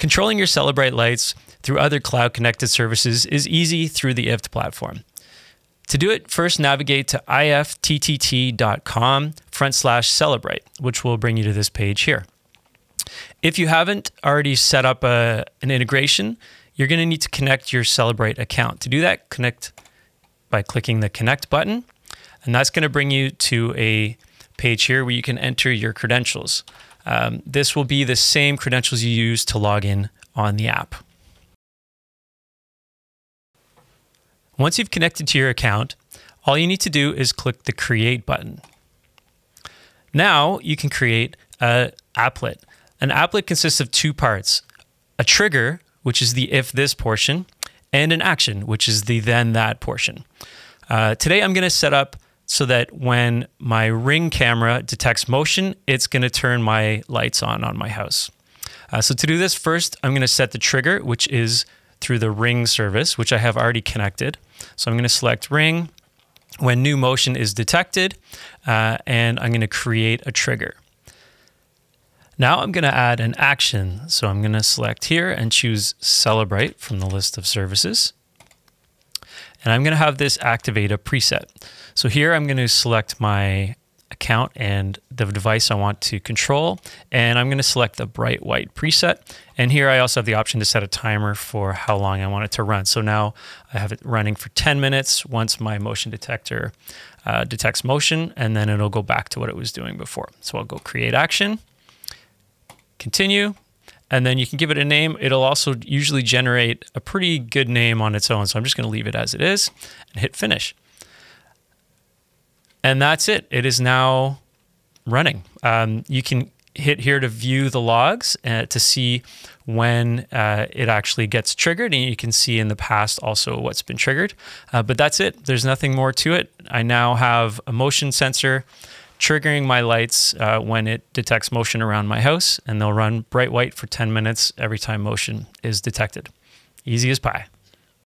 Controlling your Celebright lights through other cloud connected services is easy through the IFTTT platform. To do it, first navigate to ifttt.com front slash celebright, which will bring you to this page here. If you haven't already set up a, an integration, you're going to need to connect your Celebright account. To do that, connect by clicking the connect button, and that's going to bring you to a page here where you can enter your credentials. Um, this will be the same credentials you use to log in on the app. Once you've connected to your account, all you need to do is click the Create button. Now you can create an applet. An applet consists of two parts, a trigger, which is the if this portion, and an action, which is the then that portion. Uh, today I'm going to set up so that when my ring camera detects motion, it's going to turn my lights on on my house. Uh, so to do this, first I'm going to set the trigger, which is through the ring service, which I have already connected. So I'm going to select ring when new motion is detected, uh, and I'm going to create a trigger. Now I'm going to add an action. So I'm going to select here and choose celebright from the list of services. And I'm going to have this activate a preset. So here I'm going to select my account and the device I want to control. And I'm going to select the bright white preset. And here I also have the option to set a timer for how long I want it to run. So now I have it running for 10 minutes once my motion detector uh, detects motion, and then it'll go back to what it was doing before. So I'll go create action, continue, and then you can give it a name. It'll also usually generate a pretty good name on its own. So I'm just going to leave it as it is and hit finish. And that's it. It is now running. Um, you can hit here to view the logs uh, to see when uh, it actually gets triggered. And you can see in the past also what's been triggered. Uh, but that's it. There's nothing more to it. I now have a motion sensor triggering my lights uh, when it detects motion around my house, and they'll run bright white for 10 minutes every time motion is detected. Easy as pie.